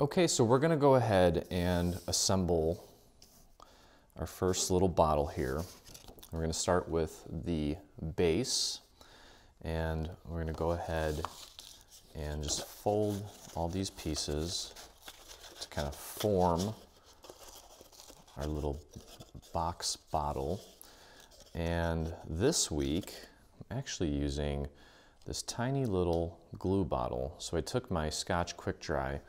Okay, so we're gonna go ahead and assemble our first little bottle here. We're gonna start with the base and we're gonna go ahead and just fold all these pieces to kind of form our little box bottle. And this week, I'm actually using this tiny little glue bottle. So I took my Scotch Quick Dry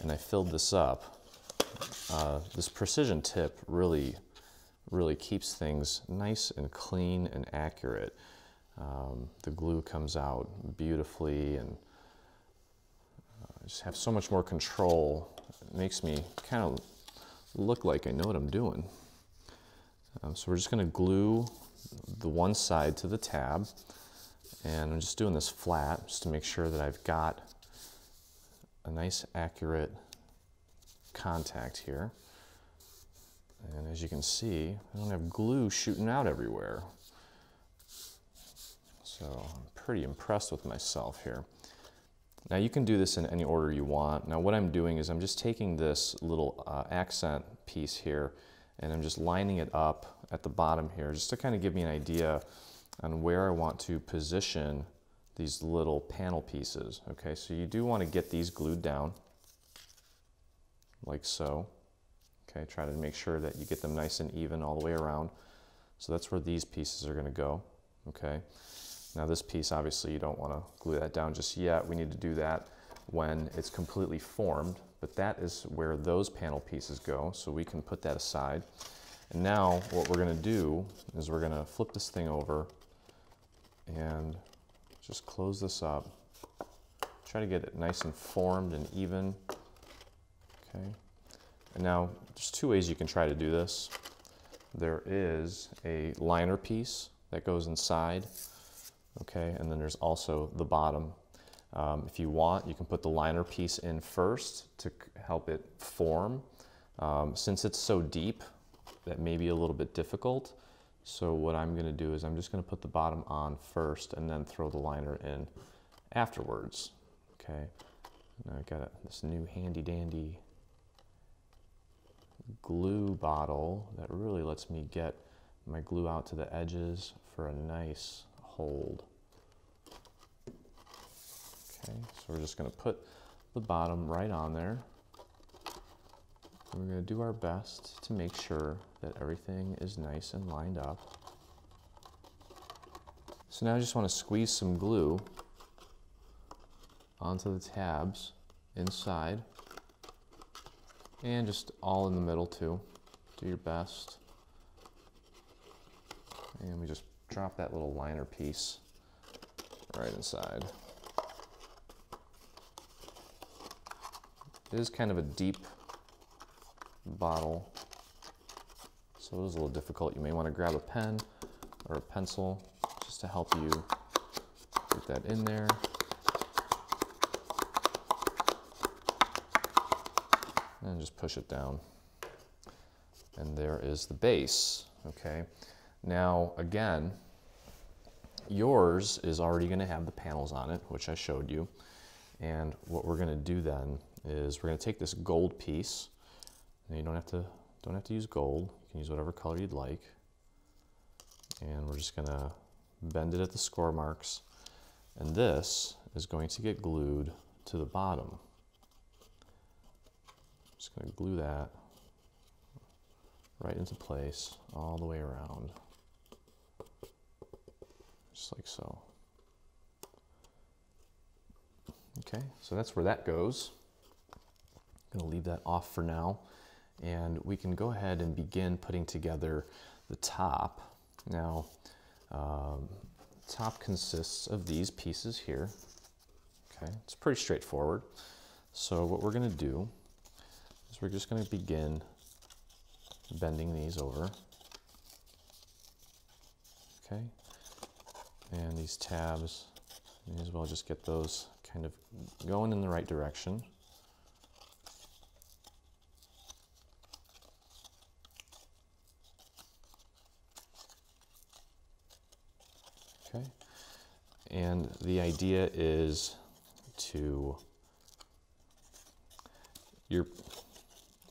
and I filled this up. Uh, this precision tip really, really keeps things nice and clean and accurate. Um, the glue comes out beautifully and uh, I just have so much more control. It makes me kind of look like I know what I'm doing. Um, so we're just going to glue the one side to the tab and I'm just doing this flat just to make sure that I've got a nice accurate contact here. And as you can see, I don't have glue shooting out everywhere. So I'm pretty impressed with myself here. Now you can do this in any order you want. Now what I'm doing is I'm just taking this little uh, accent piece here and I'm just lining it up at the bottom here just to kind of give me an idea on where I want to position these little panel pieces. Okay, so you do want to get these glued down like so. Okay, try to make sure that you get them nice and even all the way around. So that's where these pieces are going to go. Okay, now this piece obviously you don't want to glue that down just yet. We need to do that when it's completely formed, but that is where those panel pieces go. So we can put that aside. And now what we're going to do is we're going to flip this thing over and just close this up. Try to get it nice and formed and even. Okay. And now there's two ways you can try to do this. There is a liner piece that goes inside. Okay, and then there's also the bottom. Um, if you want, you can put the liner piece in first to help it form. Um, since it's so deep, that may be a little bit difficult. So what I'm going to do is I'm just going to put the bottom on first and then throw the liner in afterwards. Okay, now I got this new handy dandy glue bottle that really lets me get my glue out to the edges for a nice hold. Okay, so we're just going to put the bottom right on there. We're going to do our best to make sure that everything is nice and lined up. So now I just want to squeeze some glue onto the tabs inside and just all in the middle too. Do your best. And we just drop that little liner piece right inside. It is kind of a deep bottle. So it is a little difficult. You may want to grab a pen or a pencil just to help you get that in there. And just push it down. And there is the base, okay? Now, again, yours is already gonna have the panels on it, which I showed you. And what we're gonna do then is we're gonna take this gold piece now you don't have to don't have to use gold. You can use whatever color you'd like. And we're just gonna bend it at the score marks. And this is going to get glued to the bottom. Just gonna glue that right into place all the way around. Just like so. Okay, so that's where that goes. I'm gonna leave that off for now and we can go ahead and begin putting together the top. Now, um, top consists of these pieces here. Okay, it's pretty straightforward. So what we're gonna do is we're just gonna begin bending these over. Okay, and these tabs, may as well just get those kind of going in the right direction. Okay. And the idea is to you're,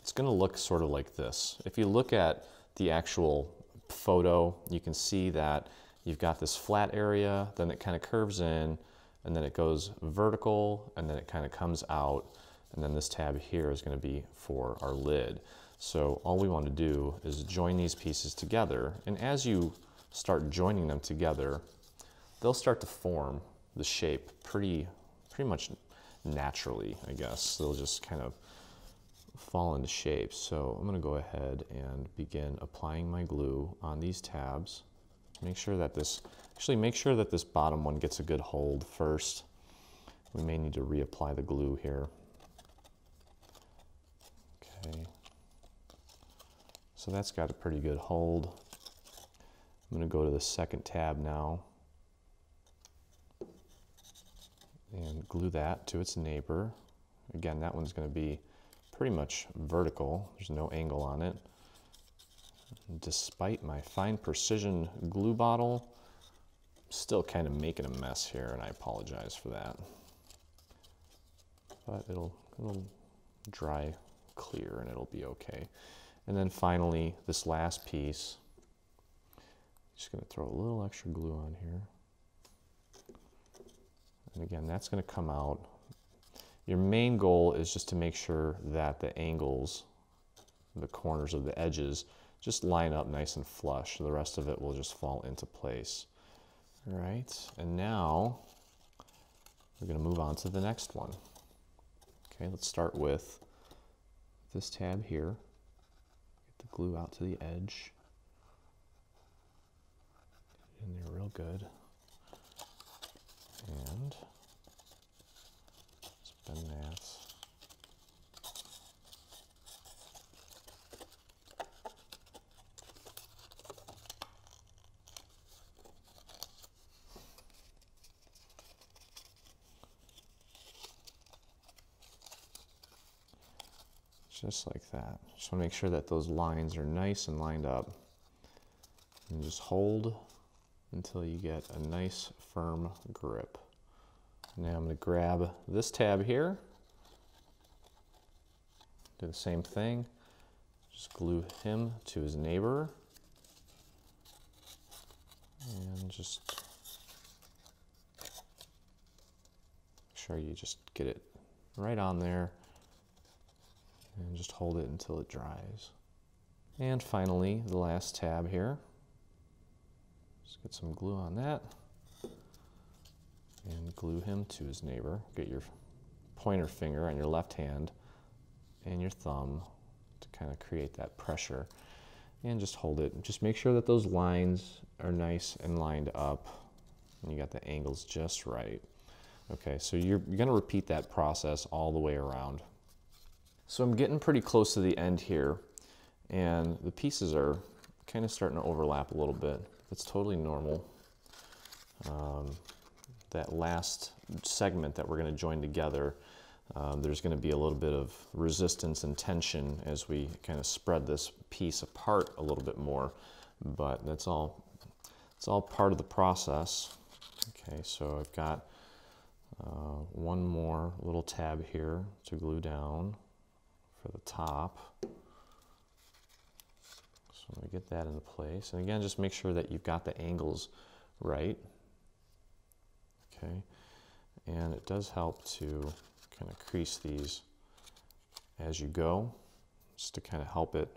it's gonna look sort of like this. If you look at the actual photo, you can see that you've got this flat area, then it kind of curves in, and then it goes vertical, and then it kind of comes out, and then this tab here is gonna be for our lid. So all we want to do is join these pieces together, and as you start joining them together, they'll start to form the shape pretty, pretty much naturally, I guess. They'll just kind of fall into shape. So I'm going to go ahead and begin applying my glue on these tabs. Make sure that this, actually make sure that this bottom one gets a good hold first. We may need to reapply the glue here. Okay. So that's got a pretty good hold. I'm going to go to the second tab now and glue that to its neighbor. Again, that one's going to be pretty much vertical. There's no angle on it. Despite my fine precision glue bottle, still kind of making a mess here, and I apologize for that. But it'll, it'll dry clear and it'll be okay. And then finally, this last piece, just going to throw a little extra glue on here. And again, that's going to come out. Your main goal is just to make sure that the angles, the corners of the edges, just line up nice and flush. The rest of it will just fall into place. All right, and now we're going to move on to the next one. Okay, let's start with this tab here. Get the glue out to the edge. Get in there real good. And spin that. just like that. Just want to make sure that those lines are nice and lined up. And just hold until you get a nice firm grip. Now I'm going to grab this tab here, do the same thing, just glue him to his neighbor, and just make sure you just get it right on there and just hold it until it dries. And finally, the last tab here. Just get some glue on that and glue him to his neighbor. Get your pointer finger on your left hand and your thumb to kind of create that pressure and just hold it. Just make sure that those lines are nice and lined up and you got the angles just right. Okay, so you're, you're gonna repeat that process all the way around. So I'm getting pretty close to the end here and the pieces are kind of starting to overlap a little bit. It's totally normal. Um, that last segment that we're going to join together, um, there's going to be a little bit of resistance and tension as we kind of spread this piece apart a little bit more. But that's all, it's all part of the process. Okay, so I've got uh, one more little tab here to glue down for the top. So I'm going to get that into place. And again, just make sure that you've got the angles right. Okay. And it does help to kind of crease these as you go, just to kind of help it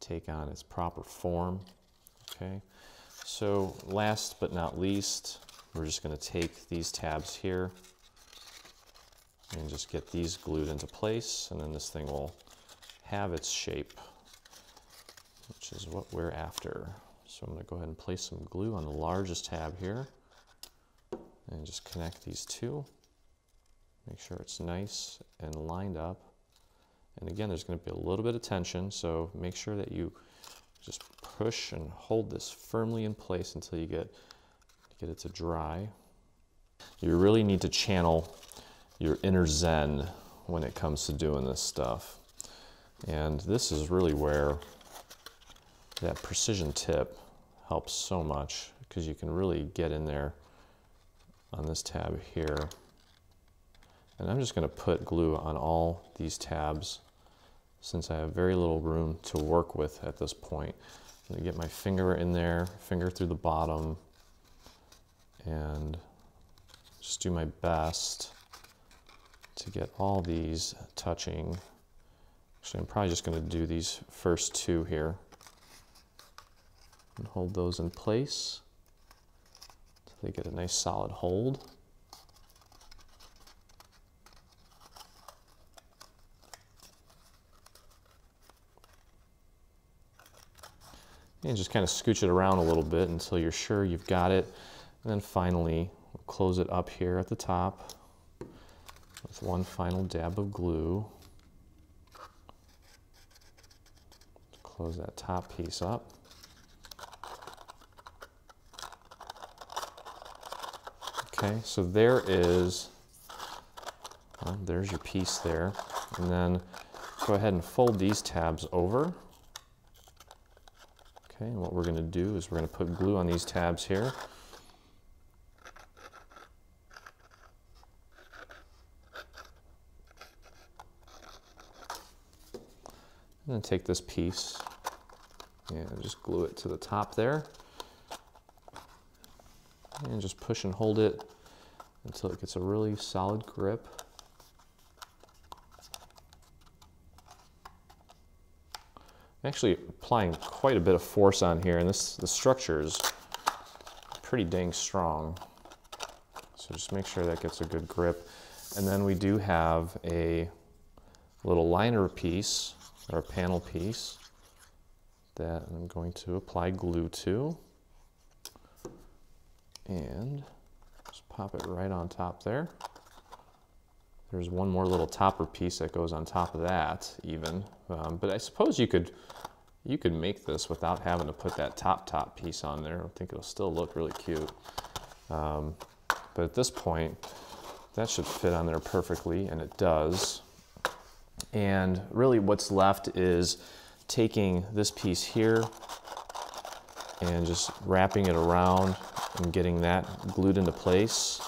take on its proper form. Okay. So last but not least, we're just going to take these tabs here and just get these glued into place and then this thing will have its shape which is what we're after. So I'm going to go ahead and place some glue on the largest tab here and just connect these two. Make sure it's nice and lined up. And again, there's going to be a little bit of tension, so make sure that you just push and hold this firmly in place until you get, get it to dry. You really need to channel your inner zen when it comes to doing this stuff. And this is really where that precision tip helps so much because you can really get in there on this tab here And I'm just going to put glue on all these tabs since I have very little room to work with at this point. I'm going to get my finger in there, finger through the bottom, and just do my best to get all these touching. Actually, I'm probably just going to do these first two here and hold those in place so they get a nice solid hold. And just kind of scooch it around a little bit until you're sure you've got it. And then finally, we'll close it up here at the top with one final dab of glue. Close that top piece up. Okay, so there is, well, there's your piece there. And then go ahead and fold these tabs over. Okay, and what we're going to do is we're going to put glue on these tabs here. And then take this piece and just glue it to the top there. And just push and hold it until it gets a really solid grip. I'm actually applying quite a bit of force on here, and this the structure is pretty dang strong. So just make sure that gets a good grip. And then we do have a little liner piece, or panel piece, that I'm going to apply glue to. And pop it right on top there. There's one more little topper piece that goes on top of that even. Um, but I suppose you could you could make this without having to put that top top piece on there. I think it'll still look really cute. Um, but at this point, that should fit on there perfectly, and it does. And really what's left is taking this piece here and just wrapping it around and getting that glued into place.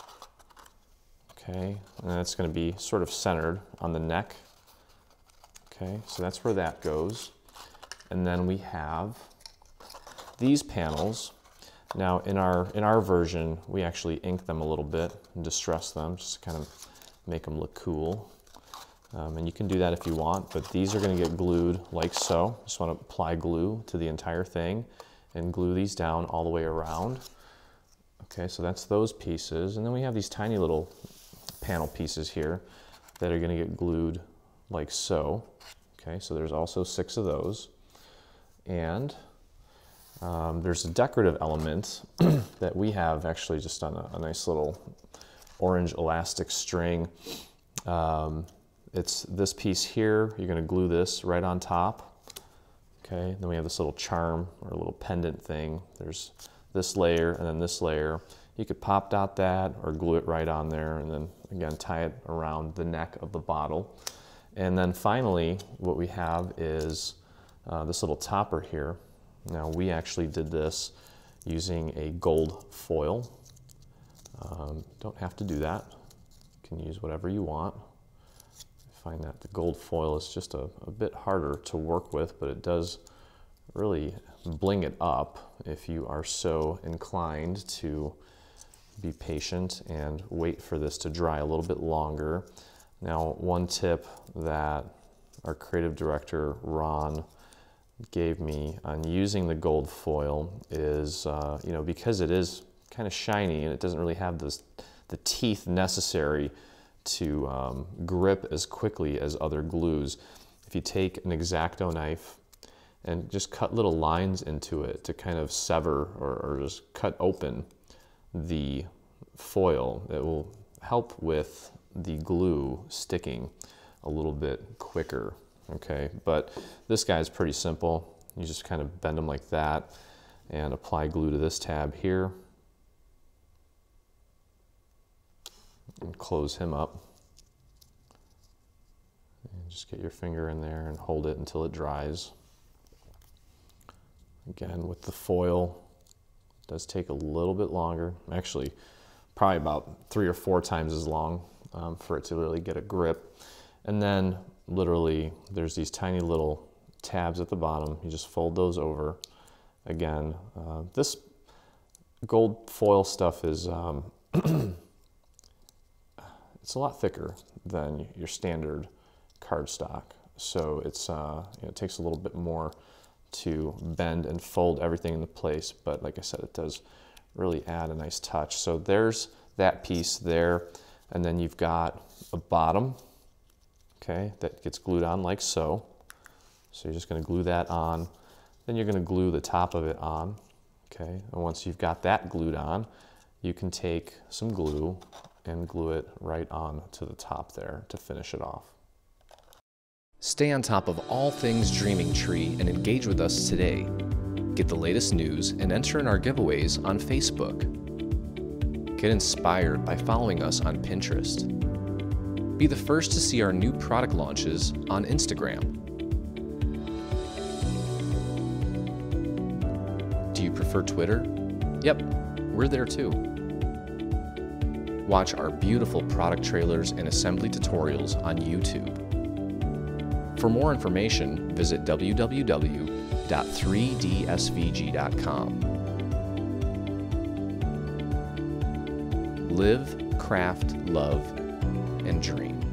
Okay, and that's going to be sort of centered on the neck. Okay, so that's where that goes. And then we have these panels. Now in our, in our version, we actually ink them a little bit and distress them just to kind of make them look cool. Um, and you can do that if you want, but these are gonna get glued like so. Just wanna apply glue to the entire thing and glue these down all the way around. Okay, so that's those pieces. And then we have these tiny little panel pieces here that are gonna get glued like so. Okay, so there's also six of those. And um, there's a decorative element that we have actually just on a, a nice little orange elastic string. Um, it's this piece here. You're going to glue this right on top. Okay, then we have this little charm or a little pendant thing. There's this layer and then this layer. You could pop dot that or glue it right on there and then again tie it around the neck of the bottle. And then finally, what we have is uh, this little topper here. Now we actually did this using a gold foil. Um, don't have to do that. You can use whatever you want. I find that the gold foil is just a, a bit harder to work with, but it does really bling it up if you are so inclined to be patient and wait for this to dry a little bit longer. Now, one tip that our creative director, Ron, gave me on using the gold foil is, uh, you know, because it is kind of shiny and it doesn't really have this, the teeth necessary to um, grip as quickly as other glues. If you take an X-Acto knife and just cut little lines into it to kind of sever or, or just cut open the foil, it will help with the glue sticking a little bit quicker okay? But this guy is pretty simple. You just kind of bend them like that and apply glue to this tab here and close him up. And just get your finger in there and hold it until it dries. Again, with the foil, does take a little bit longer. Actually, probably about three or four times as long um, for it to really get a grip. And then literally there's these tiny little tabs at the bottom. You just fold those over. Again, uh, this gold foil stuff is um, it's a lot thicker than your standard cardstock. So it's uh, you know, it takes a little bit more to bend and fold everything into place. But like I said, it does really add a nice touch. So there's that piece there. And then you've got a bottom, okay, that gets glued on like so. So you're just gonna glue that on. Then you're gonna glue the top of it on, okay? And once you've got that glued on, you can take some glue and glue it right on to the top there to finish it off. Stay on top of all things Dreaming Tree and engage with us today. Get the latest news and enter in our giveaways on Facebook. Get inspired by following us on Pinterest. Be the first to see our new product launches on Instagram. Do you prefer Twitter? Yep, we're there too. Watch our beautiful product trailers and assembly tutorials on YouTube. For more information, visit www.3dsvg.com. Live, craft, love, and dream.